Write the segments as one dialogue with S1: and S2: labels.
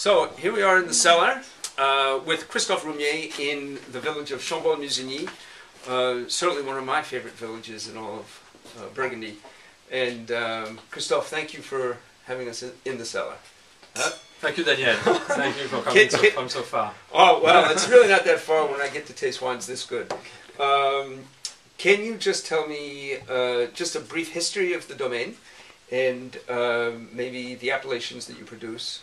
S1: So here we are in the cellar uh, with Christophe Roumier in the village of Chambolle-Musigny, uh, certainly one of my favorite villages in all of uh, Burgundy. And um, Christophe, thank you for having us in, in the cellar. Huh?
S2: Thank you, Daniel. Thank you for coming so, from so far.
S1: Oh, well, it's really not that far when I get to taste wines this good. Um, can you just tell me uh, just a brief history of the domain and um maybe the appellations that you produce?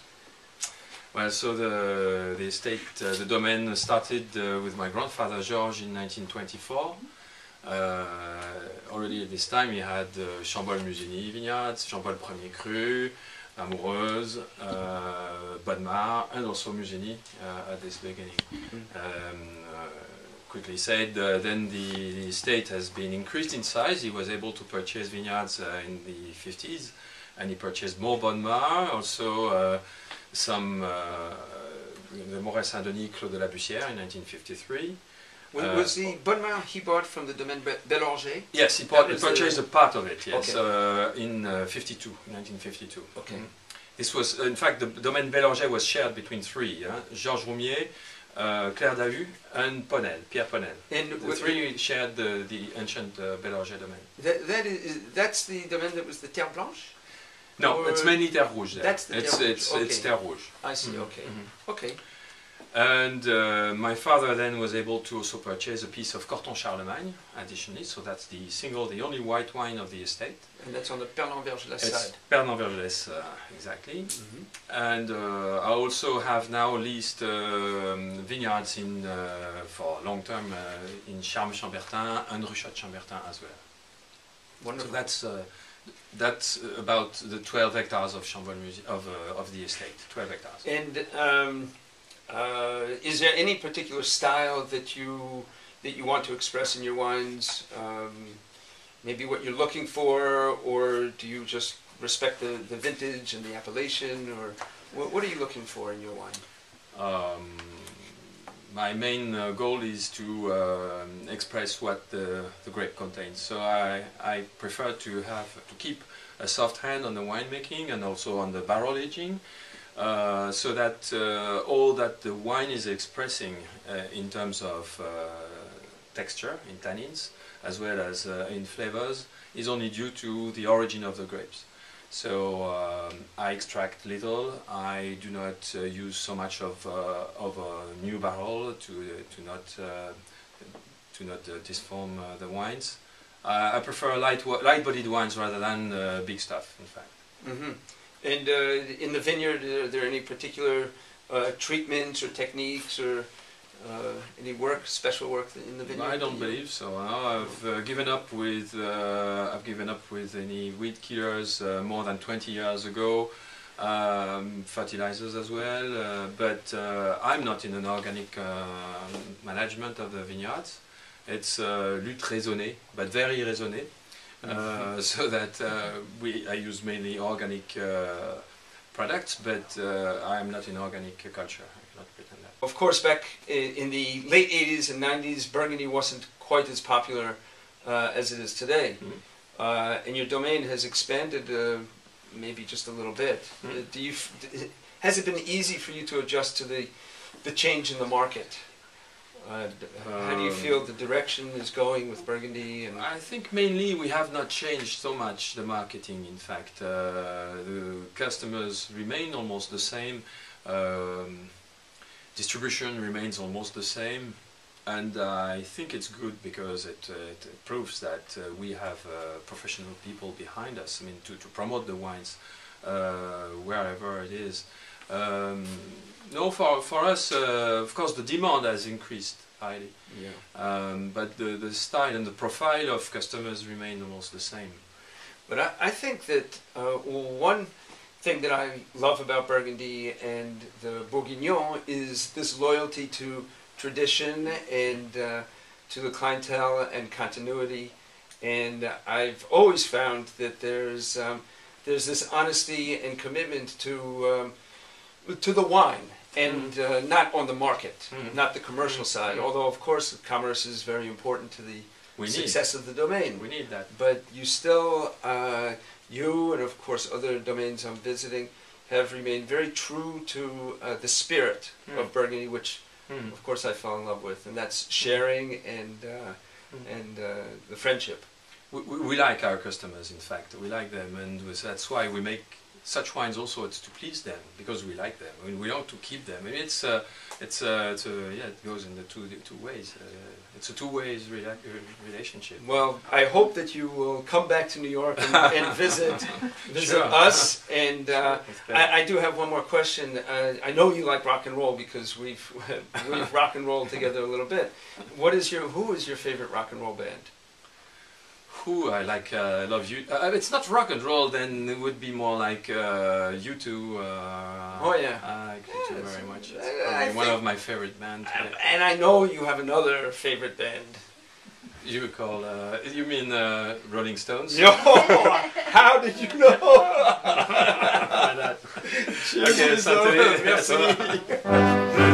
S2: Well, so the the estate, uh, the domain started uh, with my grandfather Georges in 1924. Uh, already at this time, he had uh, Chambolle-Musigny vineyards, Chambol Premier Cru, Amoureuse, Bonnes-Mares, and also uh, at this beginning. Um, quickly said, uh, then the, the estate has been increased in size. He was able to purchase vineyards uh, in the 50s, and he purchased more Bonnes-Mares, also uh, some the Morey Saint-Denis, Clos de la Bussière in 1953.
S1: Was,
S2: Uh,
S1: was the Bonnes-Mares he bought from the domaine Be- Bélanger?
S2: Yes, he, bought,
S1: was
S2: purchased
S1: the-
S2: a part of it, yes,
S1: Okay.
S2: uh, in uh, 52, 1952.
S1: Okay.
S2: Mhm. This was, in fact, the domaine Bélanger was shared between three? Georges Roumier, uh, Clair-Daü, and Ponnelle, Pierre Ponnelle.
S1: And
S2: The three shared the, the ancient uh, Bélanger domain.
S1: That, that is, that's the domain that was the Terre Blanche?
S2: No,
S1: Or-
S2: it's mainly Terre Rouge there.
S1: That's the
S2: it's,
S1: Terre Rouge,
S2: it's, it's
S1: okay.
S2: Terre Rouge.
S1: I see,
S2: Mhm,
S1: okay.
S2: mhm.
S1: Okay.
S2: And uh, my father then was able to also purchase a piece of Corton Charlemagne additionally, so that's the single, the only white wine of the estate.
S1: And that's on the Pernand-Vergelesses
S2: It's
S1: side.
S2: Pernand-Vergelesses, uh, exactly.
S1: Mhm.
S2: And uh, I also have now leased um, vineyards in, uh, for long term uh, in Charmes-Chambertin and Ruchottes-Chambertin as well. So
S1: Wonderful.
S2: that's uh, that's about the 12 hectares of Chambolle of, uh, of the estate, 12 hectares.
S1: And um, uh, is there any particular style that you that you want to express in your wines? Um, maybe what you're looking for, or do you just respect the, the vintage and the appellation, or what, what are you looking for in your wine?
S2: Um, my main uh, goal is to um, express what the, the grape contains. So I, I prefer to have to keep a soft hand on the winemaking and also on the barrel aging, uh, so that uh, all that the wine is expressing uh, in terms of uh, texture, in tannins, as well as uh, in flavors, is only due to the origin of the grapes. So um, I extract little. I do not use so much of, of a new barrel to, to not to not disform the wines. I prefer light light-bodied wines rather than big stuff. In fact,
S1: hmm And uh, in the vineyard, are there any particular uh, treatments or techniques or uh, any work, special work in the vineyard?
S2: I don't believe so. no. I've uh, given up with uh, I've given up with any weed killers uh, more than 20 years ago. Um, fertilizers as well, uh, but uh, I'm not in an organic uh, management of the vineyards. It's uh, lutte raisonnée, but very raisonnée, uh, so that uh, we I use mainly organic uh, products, but uh, I am not in organic culture. I cannot pretend that.
S1: Of course, back in the late 80s and 90s, Burgundy wasn't quite as popular uh, as it is today.
S2: Mhm.
S1: Uh, and your domain has expanded uh, maybe just a little bit.
S2: Mhm.
S1: Uh, Do you, has it been easy for you to adjust to the, the change in the market? Uh, how do you
S2: Um,
S1: feel the direction is going with Burgundy? And
S2: I think mainly we have not changed so much the marketing. In fact, uh, the customers remain almost the same. Um, distribution remains almost the same, and I think it's good because it, uh, it proves that uh, we have uh, professional people behind us. I mean, to, to promote the wines uh, wherever it is. Um, no, for for us, uh, of course, the demand has increased highly.
S1: yeah.
S2: Um, but the, the style and the profile of customers remain almost the same.
S1: But I, I think that uh, one thing that I love about Burgundy and the Bourguignon is this loyalty to tradition and uh, to the clientele and continuity. And I've always found that there's um, there's this honesty and commitment to um, to the wine and uh, not on the market,
S2: Mhm.
S1: not the commercial
S2: Mhm.
S1: side.
S2: Mhm.
S1: Although of course commerce is very important to the
S2: We need.
S1: success of the domain.
S2: We need that.
S1: But you still, uh, you and of course other domains I'm visiting, have remained very true to uh, the spirit
S2: Mm.
S1: of Burgundy, which
S2: Mm.
S1: of course I fell in love with, and that's sharing and uh,
S2: Mm.
S1: and uh, the friendship.
S2: We, we, we like our customers, in fact. We like them, and that's why we make such wines. Also, it's to please them because we like them. I mean, we want to keep them. I mean, it's uh, it's uh, it's a, yeah, it goes in the two the two ways. Uh, it's a two ways rela- uh, relationship.
S1: Well, I hope that you will come back to New York and, and visit visit
S2: Sure.
S1: us. And uh, I, I do have one more question. Uh, I know you like rock and roll because we've we've rock and rolled together a little bit. What is your who is your favorite rock and roll band?
S2: Who I like, uh, love you. Uh, it's not rock and roll. Then it would be more like uh, U2. Uh,
S1: Oh, yeah.
S2: I like you two very much. It's
S1: I- I
S2: probably one of my favorite bands.
S1: Um, and I know you have another favorite band.
S2: You call? Uh, you mean uh, Rolling Stones?
S1: No, how did you know?
S2: okay,
S1: merci.